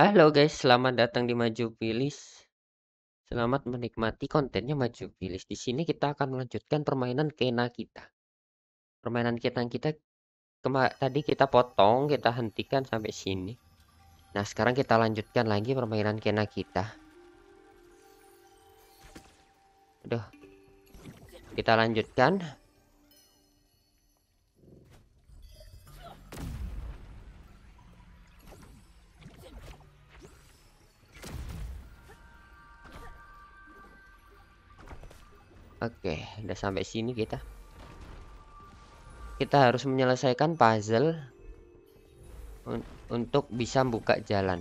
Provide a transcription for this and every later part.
Halo guys, selamat datang di Maju Pilis. Selamat menikmati kontennya Maju Pilis. Di sini kita akan melanjutkan permainan kena kita. Permainan kena kita tadi kita potong, kita hentikan sampai sini. Nah, sekarang kita lanjutkan lagi permainan kena kita. Aduh. Kita lanjutkan. Oke, udah sampai sini kita. Kita harus menyelesaikan puzzle un untuk bisa buka jalan.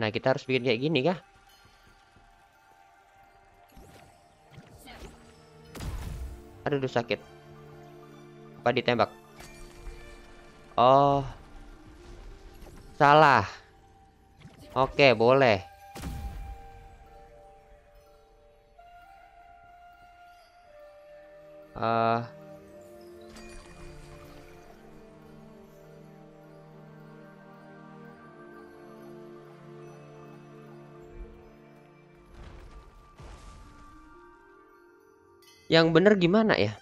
Nah, kita harus bikin kayak gini kah? Aduh, sakit. Apa ditembak? Oh. Salah. Oke, boleh. Uh, yang bener gimana ya?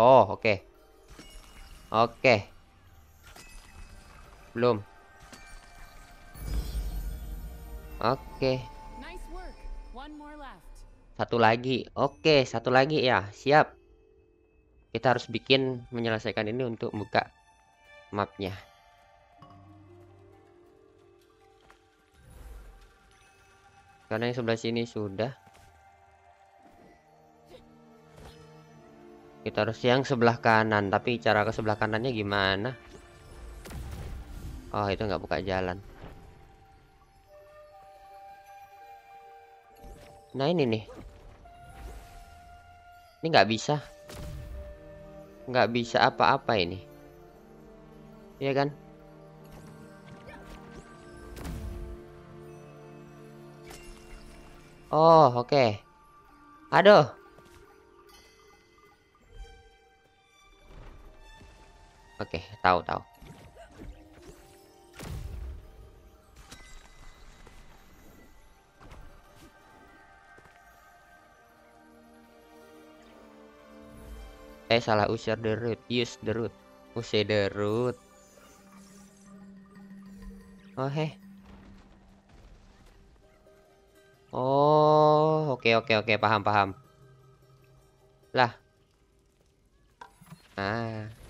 Oh, oke. Okay. Oke. Belum. Oke. Satu lagi. Oke, satu lagi ya. Siap. Kita harus bikin menyelesaikan ini untuk buka mapnya. Karena yang sebelah sini sudah. Kita harus yang sebelah kanan, tapi cara ke sebelah kanannya gimana? Oh, itu nggak buka jalan. Nah, ini nih. Ini nggak bisa. Nggak bisa apa-apa ini. Iya kan? Oh, oke. Okay. Aduh. Oke, tahu tahu. Eh salah usir the root, use the root. Usir the root. Oh he. Oh, oke oke oke, paham paham. Lah. Ah.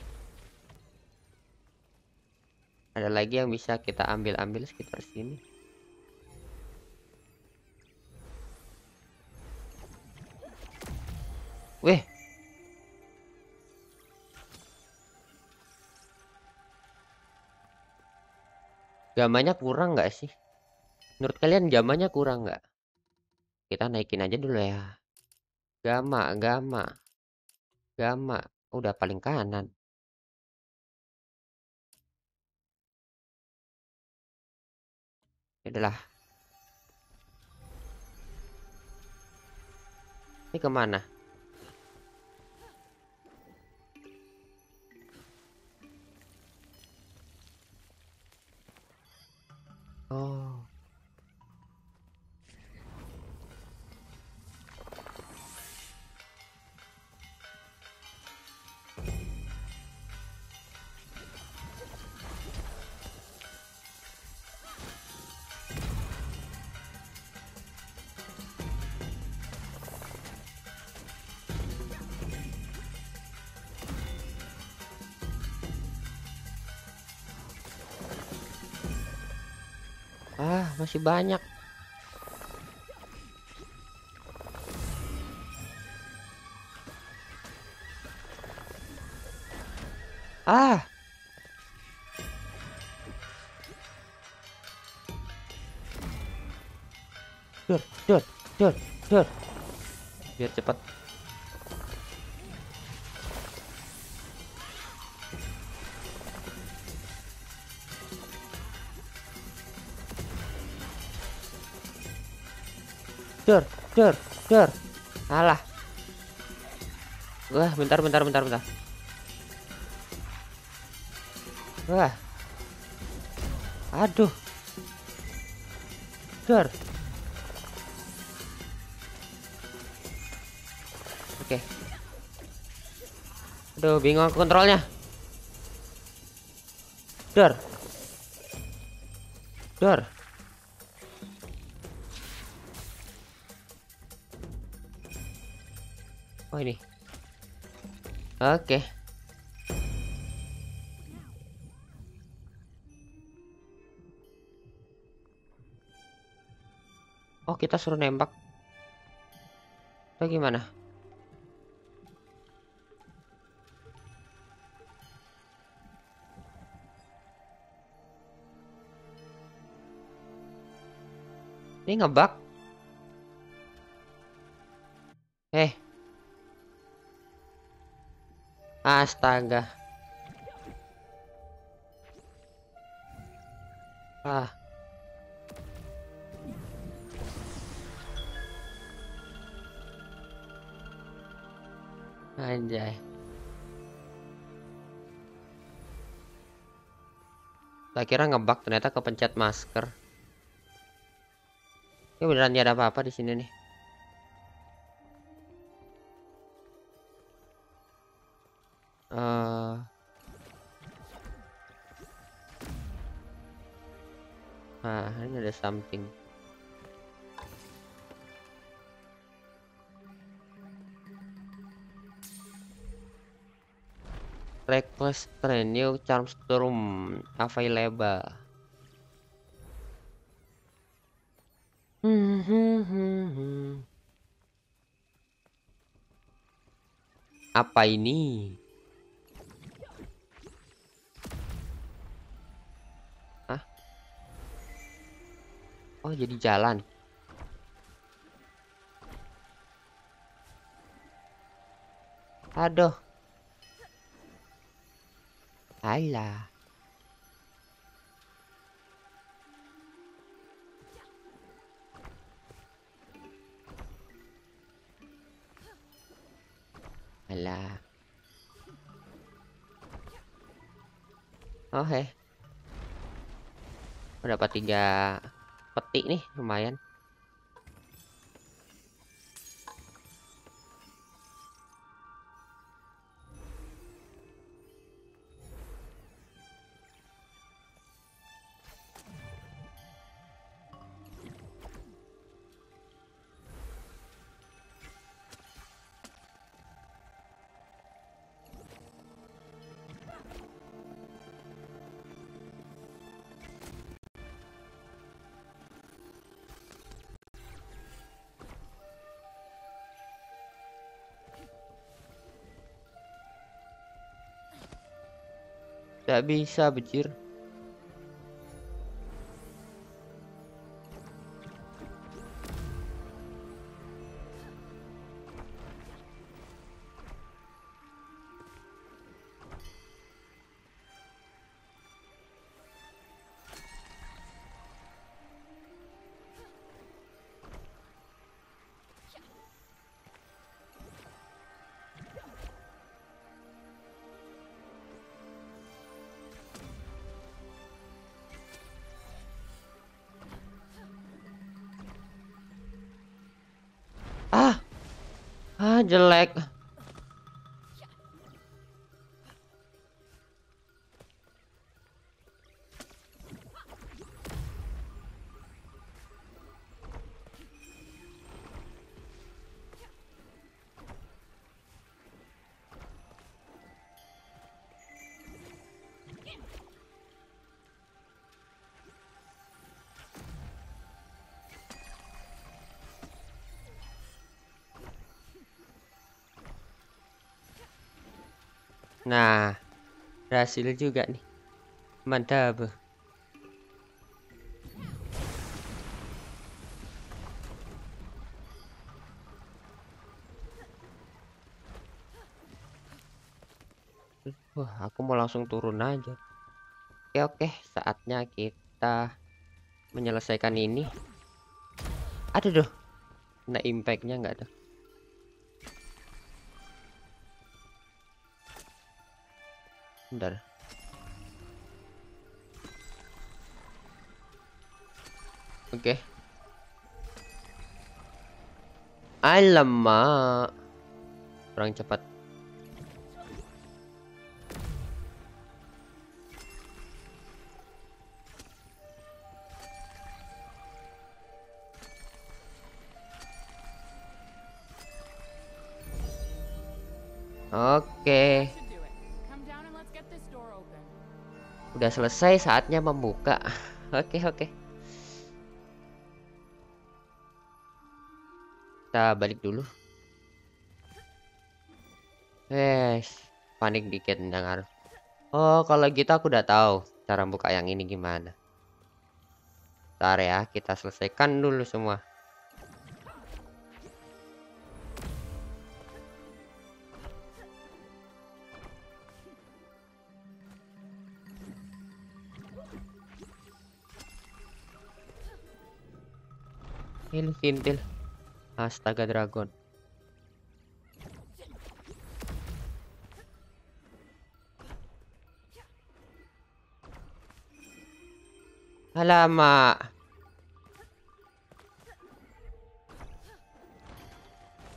Ada lagi yang bisa kita ambil-ambil sekitar sini. Weh. Gamanya kurang nggak sih? Menurut kalian gamanya kurang nggak? Kita naikin aja dulu ya. Gama, gama. Gama. Udah paling kanan. Adalah ini ke mana? Oh Ah, masih banyak. Ah. Dur, dur, dur, dur. Biar cepat. Dor, dor, dor. Alah. Wah, bentar bentar bentar bentar. Wah. Aduh. Dor. Oke. Aduh, bingung aku kontrolnya. Dor. Dor. Oh ini. Oke. Oh kita suruh nembak. Atau gimana? Ini ngebug. Astaga. Ah. Anjay. Tak kira ngebug ternyata kepencet masker. Ini beneran tidak ada apa-apa di sini nih. Something. Request train new charm storm available. Apa ini? Oh, jadi jalan. Aduh. Alah. Alah. Oke. Okay. Oh, dapat tiga peti nih, lumayan. Tidak bisa, becir. Ah, jelek. Nah, berhasil juga nih. Mantap. Wah, aku mau langsung turun aja. Oke, oke, saatnya kita menyelesaikan ini. Aduh, duh. Nah, impactnya nggak ada. Bentar. Oke. Alamak. Kurang cepat. Selesai saatnya membuka. Oke, oke. Kita balik dulu. Wes, panik dikit dengar. Oh, kalau gitu aku udah tahu cara buka yang ini gimana. Ntar ya, kita selesaikan dulu semua. Ini kintil. Astaga dragon. Alamak.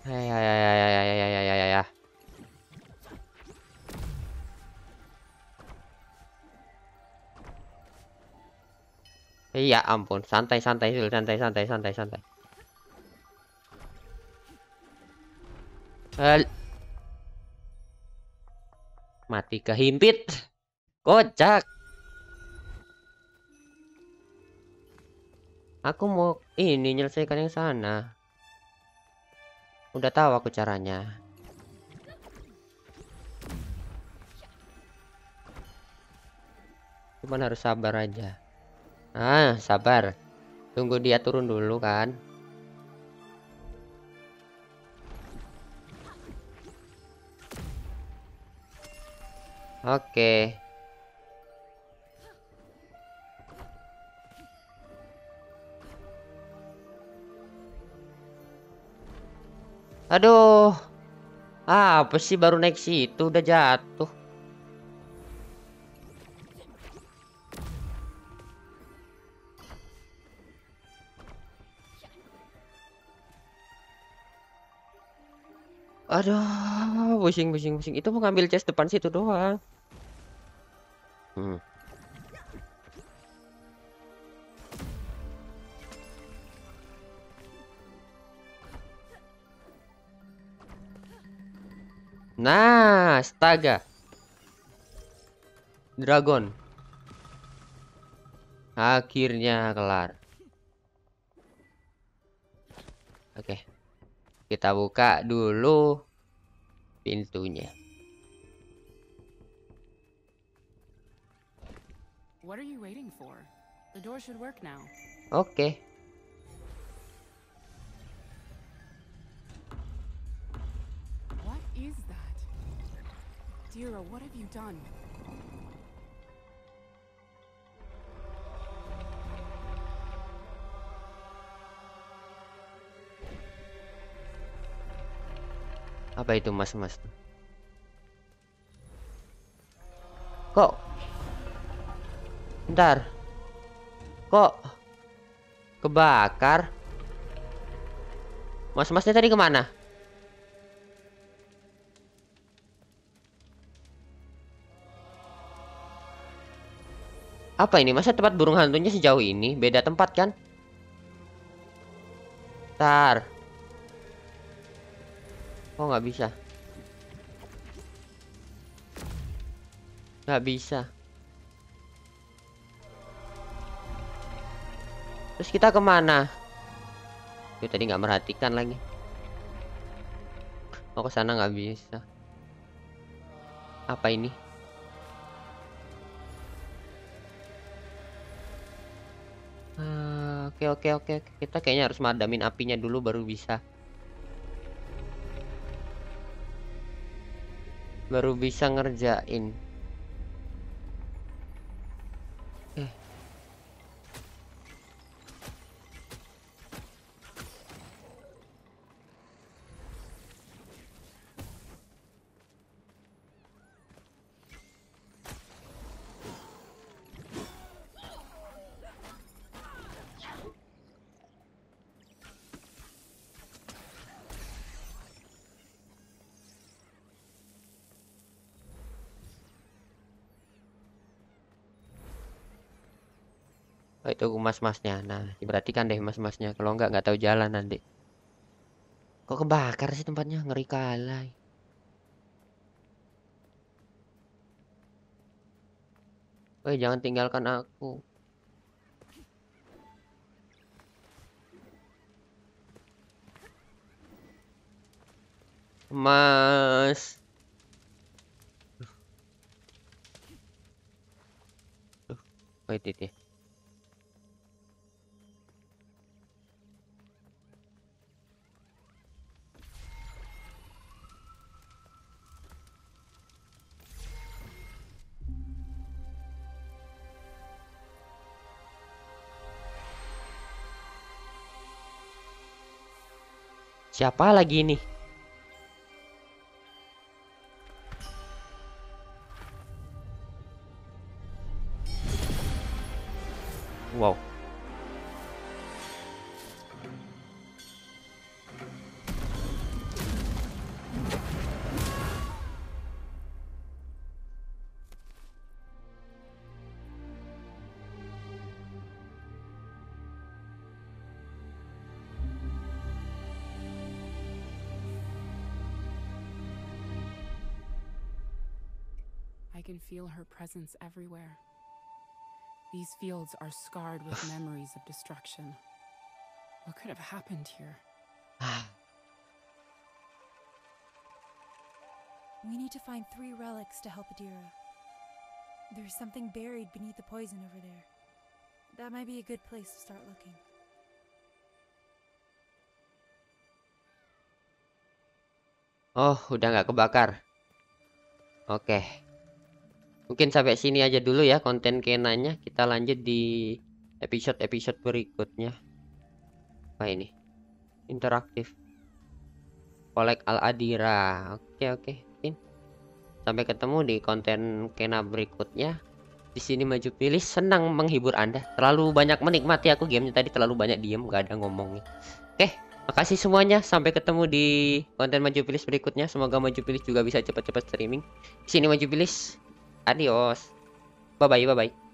Ya ya ya ya ya ya ya ya ya ya ampun, santai santai Zul, santai santai santai santai. Hal mati kehimpit. Kocak. Aku mau ini nyelesaikan yang sana. Udah tahu aku caranya. Cuman harus sabar aja. Ah, sabar. Tunggu dia turun dulu kan. Oke. Aduh. Apa sih baru naik situ udah jatuh. Aduh, pusing pusing pusing. Itu mau ngambil chest depan situ doang. Hmm. Nah, astaga. Dragon. Akhirnya kelar. Oke. Kita buka dulu pintunya. What are you waiting for? The door should work now. Oke. What is that? Dira, what have you done? Apa itu mas-mas? Kok? Bentar. Kok? Kebakar? Mas-masnya tadi ke mana? Apa ini? Masa tempat burung hantunya sejauh ini? Beda tempat kan? Ntar. Oh nggak bisa. Nggak bisa. Terus kita ke mana? Itu tadi nggak merhatikan lagi. Oh ke sana nggak bisa. Apa ini? Oke oke oke oke. Kita kayaknya harus madamin apinya dulu baru bisa. Baru bisa ngerjain. Oh, itu mas-masnya. Nah, diperhatikan deh mas-masnya. Kalau nggak nggak tahu jalan nanti. Kok kebakar sih tempatnya? Ngeri kali. Woi, jangan tinggalkan aku. Mas. Duh, wait it Siapa lagi ini? I can feel her presence everywhere. These fields are scarred with memories of destruction. What could have happened here? We need to find three relics to help Adira. There's something buried beneath the poison over there. That might be a good place to start looking. Oh, udah nggak kebakar. Oke. Mungkin sampai sini aja dulu ya konten kenanya. Kita lanjut di episode-episode berikutnya. Apa ini? Interaktif. Kolek Al-Adira. Oke, oke. Mungkin sampai ketemu di konten kena berikutnya. Di sini maju pilih senang menghibur Anda. Terlalu banyak menikmati aku gamenya tadi terlalu banyak diem gak ada ngomongnya. Oke, makasih semuanya. Sampai ketemu di konten maju pilih berikutnya. Semoga maju pilih juga bisa cepat-cepat streaming. Di sini maju pilih. Adios. Bye-bye, bye-bye.